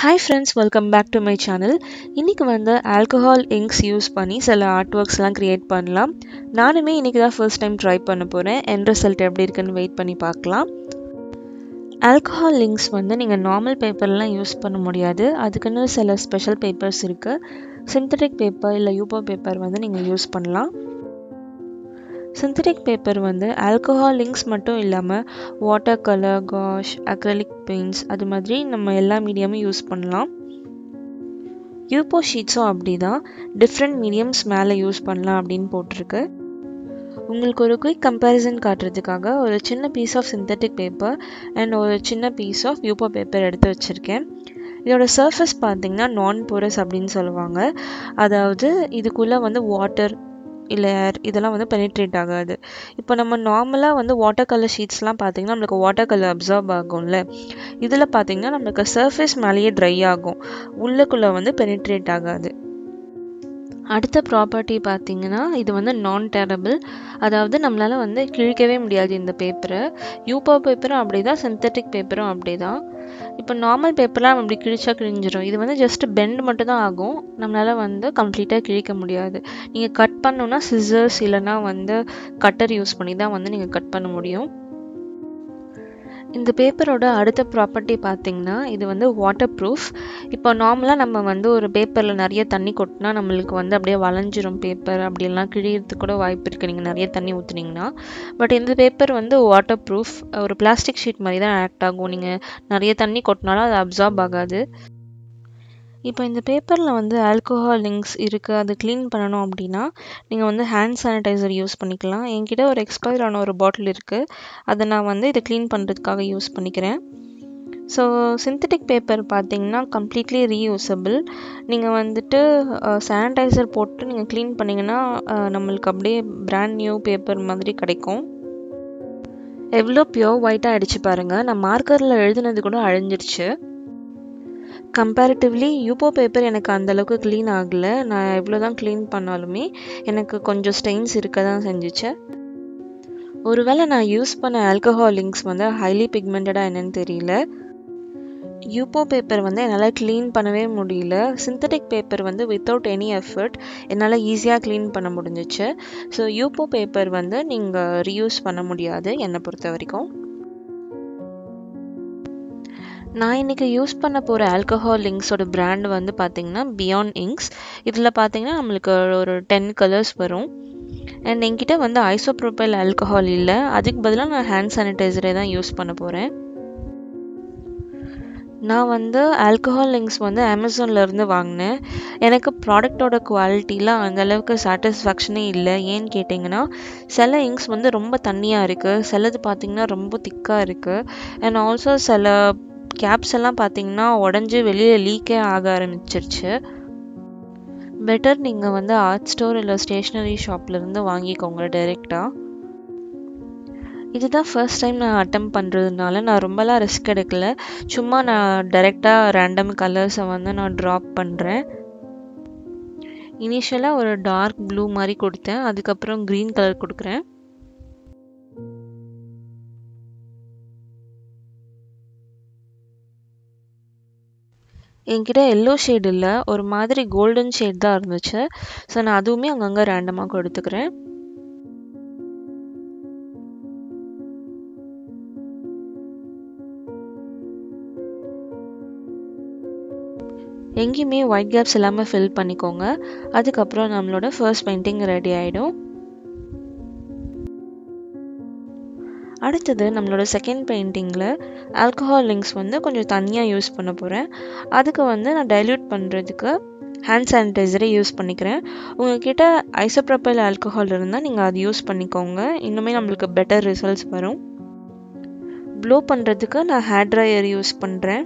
Hi friends welcome back to my channel இன்றைக்கி வந்து alcohol inks use பண்ணி சில ஆர்ட் ஒர்க்ஸ்லாம் க்ரியேட் பண்ணலாம். நானுமே இன்றைக்கி தான் ஃபர்ஸ்ட் டைம் ட்ரை பண்ண போகிறேன் என் ரிசல்ட் எப்படி இருக்குன்னு வெயிட் பண்ணி பார்க்கலாம். ஆல்கஹால் லிங்க்ஸ் வந்து நீங்கள் நார்மல் பேப்பர்லாம் யூஸ் பண்ண முடியாது. அதுக்குன்னு சில ஸ்பெஷல் பேப்பர்ஸ் இருக்குது சிந்தட்டிக் பேப்பர் இல்லை யூபோ பேப்பர் வந்து நீங்கள் யூஸ் பண்ணலாம். சிந்தட்டிக் பேப்பர் வந்து ஆல்கஹால் லிங்க்ஸ் மட்டும் இல்லாமல் water colour gouache acrylic paints அது மாதிரி நம்ம எல்லா மீடியமும் யூஸ் பண்ணலாம். யூபோ ஷீட்ஸும் அப்படி தான் டிஃப்ரெண்ட் மீடியம்ஸ் மேலே யூஸ் பண்ணலாம் அப்படின்னு போட்டிருக்கு. உங்களுக்கு ஒரு குயிக் கம்பேரிசன் காட்டுறதுக்காக ஒரு சின்ன piece of synthetic paper and ஒரு சின்ன பீஸ் ஆஃப் யூபோ பேப்பர் எடுத்து வச்சுருக்கேன். இதோட சர்ஃபேஸ் பார்த்திங்கன்னா நான் போரஸ் அப்படின்னு சொல்லுவாங்க. அதாவது இதுக்குள்ளே வந்து வாட்டர் இல்லை இதெல்லாம் வந்து பெனிட்ரேட் ஆகாது. இப்போ நம்ம நார்மலாக வந்து வாட்டர் கலர் ஷீட்ஸ்லாம் பார்த்திங்கன்னா நம்மளுக்கு வாட்டர் கலர் அப்சர்வ் ஆகும்ல. இதில் பார்த்தீங்கன்னா நம்மளுக்கு சர்ஃபேஸ் மேலேயே ட்ரை ஆகும். உள்ளுக்குள்ளே வந்து பெனிட்ரேட் ஆகாது. அடுத்த ப்ராப்பர்ட்டி பார்த்தீங்கன்னா இது வந்து நான் டேரபிள் அதாவது நம்மளால் வந்து கிழிக்கவே முடியாது இந்த பேப்பரை யூபா பேப்பரும் அப்படி தான் சிந்தட்டிக் பேப்பரும் அப்படி தான் இப்போ நார்மல் பேப்பர்லாம் நம்ம இப்படி கிழிச்சா கிழிஞ்சிரும். இது வந்து ஜஸ்ட் பெண்ட் மட்டும் தான் ஆகும். நம்மளால் வந்து கம்ப்ளீட்டாக கிழிக்க முடியாது. நீங்கள் கட் பண்ணணுன்னா சிசர்ஸ் இல்லைனா வந்து கட்டர் யூஸ் பண்ணி தான் வந்து நீங்கள் கட் பண்ண முடியும். இந்த பேப்பரோட அடுத்த ப்ராப்பர்ட்டி பார்த்தீங்கன்னா இது வந்து வாட்டர் ப்ரூஃப் இப்போ நார்மலாக நம்ம வந்து ஒரு பேப்பரில் நிறைய தண்ணி கொட்டினா நம்மளுக்கு வந்து அப்படியே வளைஞ்சிரும் பேப்பர் அப்படிலாம் கிழியறதுக்கு கூட வாய்ப்பு இருக்குது நீங்கள் நிறைய தண்ணி ஊற்றுனீங்கன்னா பட் இந்த பேப்பர் வந்து வாட்டர் ப்ரூஃப் ஒரு பிளாஸ்டிக் ஷீட் மாதிரி தான் ஆக்ட் ஆகும். நீங்கள் நிறைய தண்ணி கொட்டினாலும் அது அப்சார்ப் ஆகாது. இப்போ இந்த பேப்பரில் வந்து ஆல்கோஹால் லிங்க்ஸ் இருக்குது அது க்ளீன் பண்ணணும் அப்படின்னா நீங்கள் வந்து ஹேண்ட் சானிடைசர் யூஸ் பண்ணிக்கலாம். என்கிட்ட ஒரு எக்ஸ்பயர் ஆன ஒரு பாட்டில் இருக்குது அதை நான் வந்து இதை க்ளீன் பண்ணுறதுக்காக யூஸ் பண்ணிக்கிறேன். ஸோ சிந்தட்டிக் பேப்பர் பார்த்தீங்கன்னா கம்ப்ளீட்லி ரீயூசபிள் நீங்கள் வந்துட்டு சானிடைசர் போட்டு நீங்கள் க்ளீன் பண்ணிங்கன்னா நம்மளுக்கு அப்படியே பிராண்ட் நியூ பேப்பர் மாதிரி கிடைக்கும். எவ்வளோ பியோர் ஒயிட்டாக அடிச்சு பாருங்கள் நான் மார்க்கரில் எழுதுனது கூட அழிஞ்சிருச்சு. கம்பேரிட்டிவ்லி யூபோ பேப்பர் எனக்கு அந்தளவுக்கு க்ளீன் ஆகலை. நான் எவ்வளோ தான் க்ளீன் பண்ணாலுமே எனக்கு கொஞ்சம் ஸ்டெயின்ஸ் இருக்க தான் செஞ்சிச்சு. ஒருவேளை நான் யூஸ் பண்ண ஆல்கஹால் லிங்க்ஸ் வந்து ஹைலி பிக்மெண்டடாக என்னன்னு தெரியல. யூபோ பேப்பர் வந்து என்னால் க்ளீன் பண்ணவே முடியல. சிந்தட்டிக் பேப்பர் வந்து வித்தவுட் எனி எஃபர்ட் என்னால் ஈஸியாக க்ளீன் பண்ண முடிஞ்சிச்சு. ஸோ யூபோ பேப்பர் வந்து நீங்கள் ரீயூஸ் பண்ண முடியாது என்னை பொறுத்த வரைக்கும் நான் இன்றைக்கி யூஸ் பண்ண போகிற ஆல்கஹால் லிங்க்ஸோட பிராண்ட் வந்து பார்த்திங்கன்னா பியாண்ட் இங்க்ஸ் இதில் பார்த்தீங்கன்னா நம்மளுக்கு ஒரு டென் கலர்ஸ் வரும். அண்ட் என்கிட்ட வந்து ஐசோப்ரோப்பைல் ஆல்கஹால் இல்லை. அதுக்கு பதிலாக நான் ஹேண்ட் சானிடைசரே தான் யூஸ் பண்ண போகிறேன் நான் வந்து ஆல்கஹால் லிங்க்ஸ் வந்து அமேசான்லேருந்து வாங்கினேன். எனக்கு ப்ராடக்டோட குவாலிட்டிலாம் அந்தளவுக்கு சாட்டிஸ்ஃபேக்ஷனே இல்லை. ஏன்னு கேட்டிங்கன்னா சில இங்க்ஸ் வந்து ரொம்ப தண்ணியாக இருக்குது சிலது பார்த்திங்கன்னா ரொம்ப திக்காக இருக்குது அண்ட் ஆல்சோ சில கேப்ஸ் எல்லாம் பார்த்தீங்கன்னா உடஞ்சி வெளியில் லீக்கே ஆக ஆரம்பிச்சிருச்சு. பெட்டர் நீங்கள் வந்து ஆர்ட் ஸ்டோர் இல்லை ஸ்டேஷ்னரி ஷாப்லேருந்து வாங்கிக்கோங்க டைரெக்டாக இதுதான் ஃபர்ஸ்ட் டைம் நான் அட்டம் பண்ணுறதுனால நான் ரொம்பலாம் ரிஸ்க் எடுக்கல. சும்மா நான் டைரெக்டாக ரேண்டம் கலர்ஸை வந்து நான் ட்ராப் பண்ணுறேன் இனிஷியலாக ஒரு டார்க் ப்ளூ மாதிரி கொடுத்தேன். அதுக்கப்புறம் க்ரீன் கலர் கொடுக்குறேன். என்கிட்ட எல்லோ ஷேட் இல்லை. ஒரு மாதிரி கோல்டன் ஷேட் தான் இருந்துச்சு. ஸோ நான் அதுவுமே அங்கங்கே ரேண்டமாக கொடுத்துக்கிறேன். எங்கேயுமே ஒயிட் கேப்ஸ் இல்லாமல் ஃபில் பண்ணிக்கோங்க. அதுக்கப்புறம் நம்மளோட ஃபர்ஸ்ட் பெயிண்டிங் ரெடி ஆகிடும் அடுத்தது நம்மளோட செகண்ட் பெயிண்டிங்கில் ஆல்கஹால் லிங்க்ஸ் வந்து கொஞ்சம் தனியாக யூஸ் பண்ண போகிறேன் அதுக்கு வந்து நான் டைல்யூட் பண்ணுறதுக்கு ஹேண்ட் சானிடைசரே யூஸ் பண்ணிக்கிறேன். உங்ககிட்ட ஐசோப்ரப்பைல் ஆல்கஹால் இருந்தால் நீங்கள் அது யூஸ் பண்ணிக்கோங்க. இன்னுமே நம்மளுக்கு பெட்டர் ரிசல்ட்ஸ் வரும். ப்ளோ பண்ணுறதுக்கு நான் ஹேர் ட்ரையர் யூஸ் பண்ணுறேன்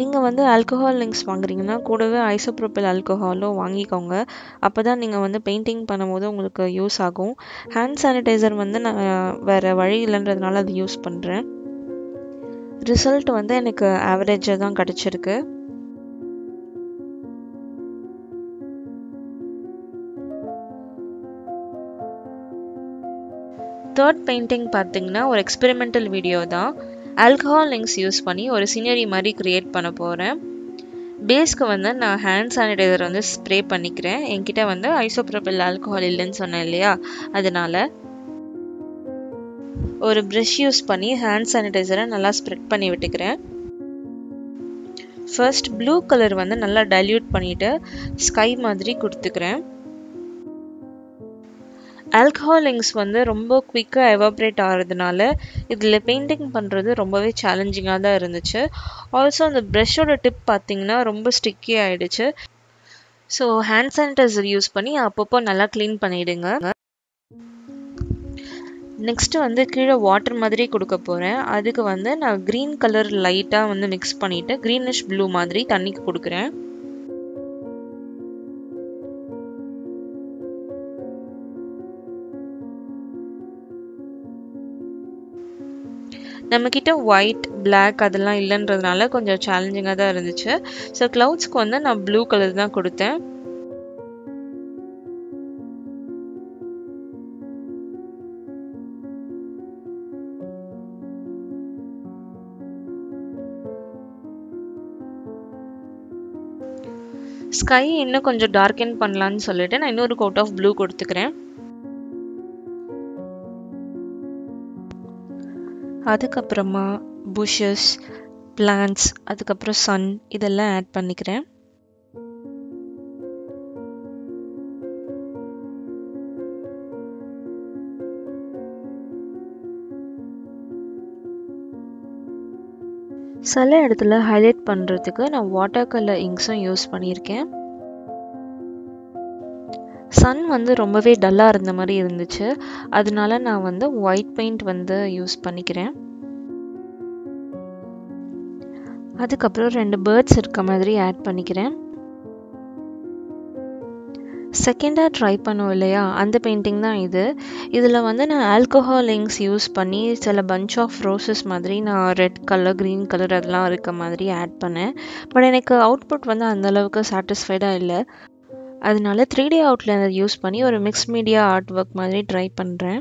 நீங்கள் வந்து ஆல்கஹால் லிங்க்ஸ் வாங்குறீங்கன்னா கூடவே ஐசோப்ரோபில் ஆல்கஹாலும் வாங்கிக்கோங்க. அப்போ தான் நீங்கள் வந்து பெயிண்டிங் பண்ணும்போது உங்களுக்கு யூஸ் ஆகும். ஹேண்ட் சானிடைசர் வந்து நான் வேறு வழி இல்லைன்றதுனால அது யூஸ் பண்ணுறேன் ரிசல்ட் வந்து எனக்கு ஆவரேஜாக தான் கிடச்சிருக்கு. தேர்ட் பெயிண்டிங் பார்த்தீங்கன்னா ஒரு எக்ஸ்பெரிமெண்டல் வீடியோ தான். ஆல்கஹால் லிங்க்ஸ் யூஸ் பண்ணி ஒரு சீனரி மாதிரி க்ரியேட் பண்ண போகிறேன் பேஸ்க்கு வந்து நான் ஹேண்ட் சானிடைசர் வந்து ஸ்ப்ரே பண்ணிக்கிறேன். என்கிட்ட வந்து ஐசோப்ரோபில் ஆல்கஹால் இல்லைன்னு சொன்னேன் இல்லையா? அதனால் ஒரு ப்ரஷ் யூஸ் பண்ணி ஹேண்ட் சானிடைசரை நல்லா ஸ்ப்ரெட் பண்ணி விட்டுக்கிறேன். ஃபர்ஸ்ட் ப்ளூ கலர் வந்து நல்லா டைல்யூட் பண்ணிவிட்டு ஸ்கை மாதிரி கொடுத்துக்கிறேன். ஆல்கஹாலிங்ஸ் வந்து ரொம்ப குயிக்காக எவாப்ரேட் ஆகிறதுனால இதில் பெயிண்டிங் பண்ணுறது ரொம்பவே சேலஞ்சிங்காக தான் இருந்துச்சு. ஆல்சோ அந்த ப்ரஷ்ஷோட டிப் பார்த்தீங்கன்னா ரொம்ப ஸ்டிக்கி ஆகிடுச்சு ஸோ ஹேண்ட் சானிடைசர் யூஸ் பண்ணி அப்பப்போ நல்லா க்ளீன் பண்ணிவிடுங்க நெக்ஸ்ட்டு வந்து கீழே வாட்டர் மாதிரி கொடுக்க போகிறேன் அதுக்கு வந்து நான் க்ரீன் கலர் லைட்டாக வந்து மிக்ஸ் பண்ணிவிட்டு க்ரீனிஷ் ப்ளூ மாதிரி தண்ணிக்கு கொடுக்குறேன். நம்மக்கிட்ட ஒயிட் பிளாக் அதெல்லாம் இல்லைன்றதுனால கொஞ்சம் சேலஞ்சிங்காக தான் இருந்துச்சு. ஸோ க்ளவுட்ஸ்க்கு வந்து நான் ப்ளூ கலர் தான் கொடுத்தேன். ஸ்கை இன்னும் கொஞ்சம் டார்க்கன் பண்ணலான்னு சொல்லிட்டு நான் இன்னொரு கோட் ஆஃப் ப்ளூ கொடுத்துக்கிறேன். அதுக்கப்புறமா புஷஸ் பிளான்ட்ஸ் அதுக்கப்புறம் சன் இதெல்லாம் ஆட் பண்ணிக்கிறேன். சில இடத்துல ஹைலைட் பண்ணுறதுக்கு நான் வாட்டர் கலர் இங்க்ஸும் யூஸ் பண்ணியிருக்கேன். சன் வந்து ரொம்பவே டல்லாக இருந்த மாதிரி இருந்துச்சு. அதனால நான் வந்து ஒயிட் பெயிண்ட் வந்து யூஸ் பண்ணிக்கிறேன். அதுக்கப்புறம் ரெண்டு பேர்ட்ஸ் இருக்க மாதிரி ஆட் பண்ணிக்கிறேன். செகண்டாக ட்ரை பண்ணுவோம் இல்லையா? அந்த பெயிண்டிங் தான் இது. இதில் வந்து நான் ஆல்கோஹால் இங்க்ஸ் யூஸ் பண்ணி சில பஞ்ச் ஆஃப் ரோசஸ் மாதிரி நான் ரெட் கலர் க்ரீன் கலர் அதெல்லாம் இருக்க மாதிரி ஆட் பண்ணேன். பட் எனக்கு அவுட்புட் வந்து அந்தளவுக்கு சாட்டிஸ்ஃபைடாக இல்லை. அதனால த்ரீ டி அவுட்லைனர் யூஸ் பண்ணி ஒரு மிக்ஸ் மீடியா ஆர்ட் ஒர்க் மாதிரி ட்ரை பண்ணுறேன்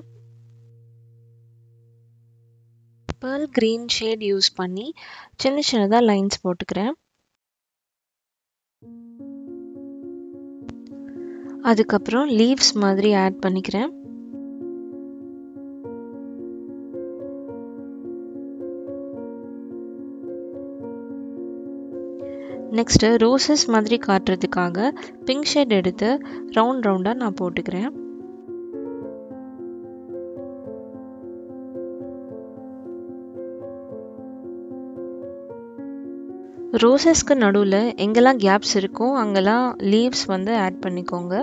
பேர்ல் க்ரீன் ஷேட் யூஸ் பண்ணி சின்ன சின்னதாக லைன்ஸ் போட்டுக்கிறேன். அதுக்கப்புறம் லீவ்ஸ் மாதிரி ஆட் பண்ணிக்கிறேன். நெக்ஸ்ட்டு ரோசஸ் மாதிரி காட்டுறதுக்காக பிங்க் ஷேட் எடுத்து ரவுண்ட் ரவுண்டாக நான் போட்டுக்கிறேன். ரோசஸ்க்கு நடுவில் எங்கெல்லாம் கேப்ஸ் இருக்கோ அங்கெல்லாம் லீவ்ஸ் வந்து ஆட் பண்ணிக்கோங்க.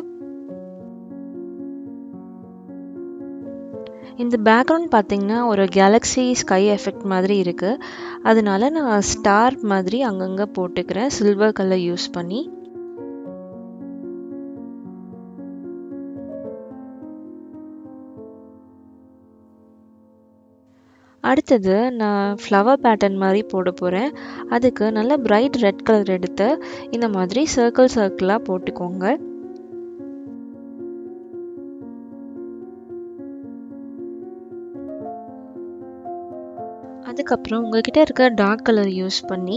இந்த பேக்ரவுண்ட் பார்த்தீங்கன்னா ஒரு கேலக்ஸி ஸ்கை எஃபெக்ட் மாதிரி இருக்குது அதனால நான் ஸ்டார் மாதிரி அங்கங்கே போட்டுக்கிறேன். சில்வர் கலர் யூஸ் பண்ணி. அடுத்தது நான் ஃப்ளவர் பேட்டர்ன் மாதிரி போட போகிறேன் அதுக்கு நல்ல பிரைட் ரெட் கலர் எடுத்து இந்த மாதிரி சர்க்கிள் சர்க்கிளாக போட்டுக்கோங்க. அதுக்கப்புறம் உங்ககிட்ட இருக்க டார்க் கலர் யூஸ் பண்ணி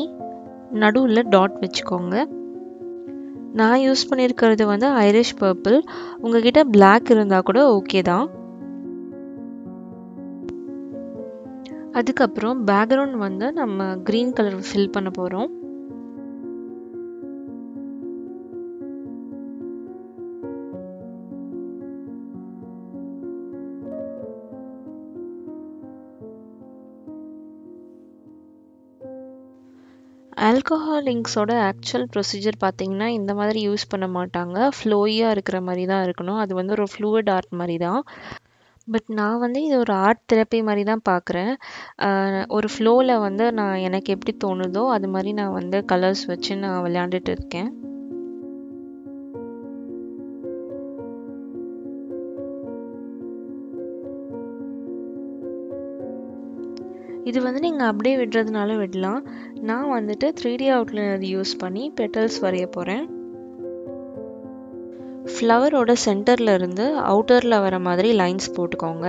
நடுவில் டாட் வச்சுக்கோங்க. நான் யூஸ் பண்ணியிருக்கிறது வந்து ஐரிஷ் பர்பிள் உங்ககிட்ட பிளாக் இருந்தால் கூட ஓகே தான். அதுக்கப்புறம் பேக்ரவுண்ட் வந்து நம்ம க்ரீன் கலர் ஃபில் பண்ண போகிறோம் ஆல்கஹாலிங்ஸோட ஆக்சுவல் ப்ரொசீஜர் பார்த்தீங்கன்னா இந்த மாதிரி யூஸ் பண்ண மாட்டாங்க. ஃப்ளோயாக இருக்கிற மாதிரி தான் இருக்கணும். அது வந்து ஒரு ஃப்ளூயிட் ஆர்ட் மாதிரி தான். பட் நான் வந்து இது ஒரு ஆர்ட் தெரப்பி மாதிரி தான் பார்க்குறேன் ஒரு ஃப்ளோவில் வந்து நான் எனக்கு எப்படி தோணுதோ அது மாதிரி நான் வந்து கலர்ஸ் வச்சு நான் விளையாண்டுட்டு இருக்கேன். இது வந்து நீங்கள் அப்படியே விடுறதுனால விடலாம். நான் வந்துட்டு த்ரீ டி அவுட்லைனர் யூஸ் பண்ணி பெட்டல்ஸ் வரைய போகிறேன் ஃப்ளவரோட சென்டரில் இருந்து அவுட்டரில் வர மாதிரி லைன்ஸ் போட்டுக்கோங்க.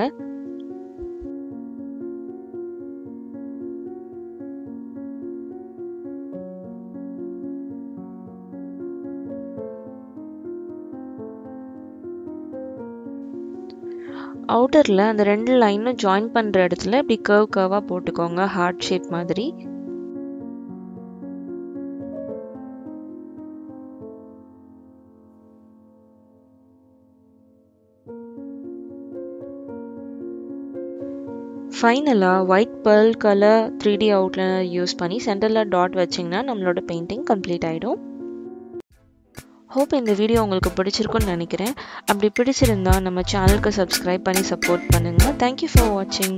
அவுட்டரில் அந்த ரெண்டு லைனும் ஜாயின் பண்ணுற இடத்துல இப்படி கர்வ் கர்வாக போட்டுக்கோங்க ஹார்ட் ஷேப் மாதிரி. ஃபைனலாக white pearl colour three D outliner use பண்ணி சென்டரில் டாட் வச்சிங்கன்னா நம்மளோட பெயிண்டிங் கம்ப்ளீட் ஆகிடும் ஹோப் இந்த வீடியோ உங்களுக்கு பிடிச்சிருக்குன்னு நினைக்கிறேன். அப்படி பிடிச்சிருந்தா நம்ம சேனலுக்கு சப்ஸ்கிரைப் பண்ணி சப்போர்ட் பண்ணுங்கள் தேங்க்யூ ஃபார் வாட்சிங்